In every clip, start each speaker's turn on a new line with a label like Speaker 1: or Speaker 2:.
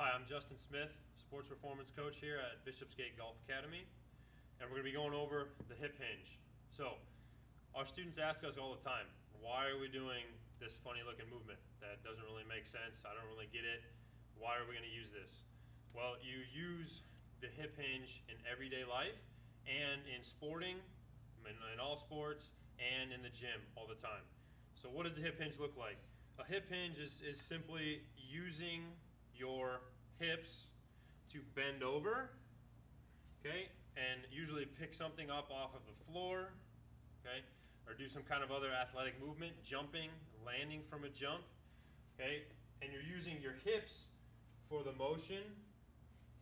Speaker 1: Hi, I'm Justin Smith, sports performance coach here at Bishopsgate Golf Academy, and we're going to be going over the hip hinge. So, our students ask us all the time, why are we doing this funny looking movement that doesn't really make sense? I don't really get it. Why are we going to use this? Well, you use the hip hinge in everyday life and in sporting, in, in all sports, and in the gym all the time. So, what does the hip hinge look like? A hip hinge is, is simply using your hips to bend over, okay, and usually pick something up off of the floor, okay, or do some kind of other athletic movement, jumping, landing from a jump, okay, and you're using your hips for the motion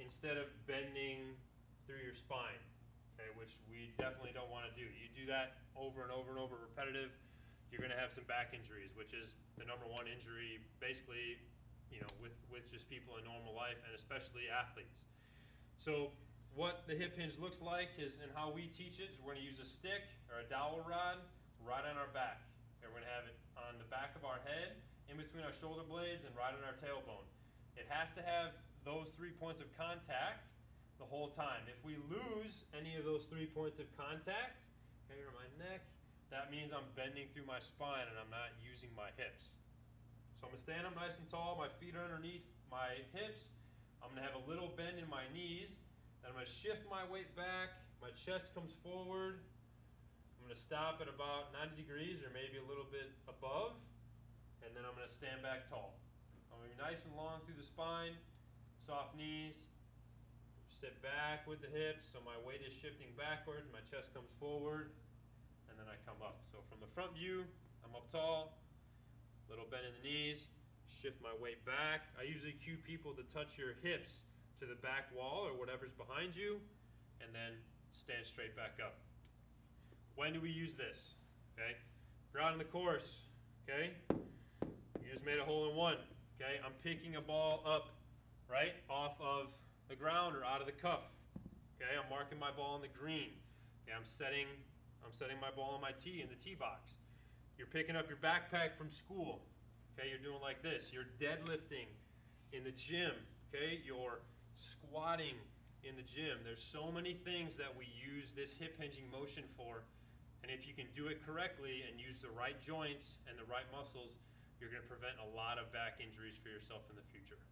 Speaker 1: instead of bending through your spine, okay, which we definitely don't want to do. You do that over and over and over repetitive, you're going to have some back injuries, which is the number one injury basically you know, with, with just people in normal life and especially athletes. So what the hip hinge looks like is, and how we teach it is we're going to use a stick or a dowel rod right on our back. And we're going to have it on the back of our head, in between our shoulder blades, and right on our tailbone. It has to have those three points of contact the whole time. If we lose any of those three points of contact, or my neck, that means I'm bending through my spine and I'm not using my hips. So I'm gonna stand up nice and tall, my feet are underneath my hips. I'm gonna have a little bend in my knees. Then I'm gonna shift my weight back, my chest comes forward. I'm gonna stop at about 90 degrees or maybe a little bit above. And then I'm gonna stand back tall. I'm gonna be nice and long through the spine, soft knees. Sit back with the hips so my weight is shifting backwards, my chest comes forward, and then I come up. So from the front view, I'm up tall, little bend in the knees, shift my weight back. I usually cue people to touch your hips to the back wall or whatever's behind you, and then stand straight back up. When do we use this? Okay, you're out on the course, okay, you just made a hole in one. Okay, I'm picking a ball up, right, off of the ground or out of the cup. Okay, I'm marking my ball on the green. Okay, I'm setting, I'm setting my ball on my tee in the tee box. You're picking up your backpack from school. Okay, you're doing like this. You're deadlifting in the gym. Okay, you're squatting in the gym. There's so many things that we use this hip hinging motion for. And if you can do it correctly and use the right joints and the right muscles, you're going to prevent a lot of back injuries for yourself in the future.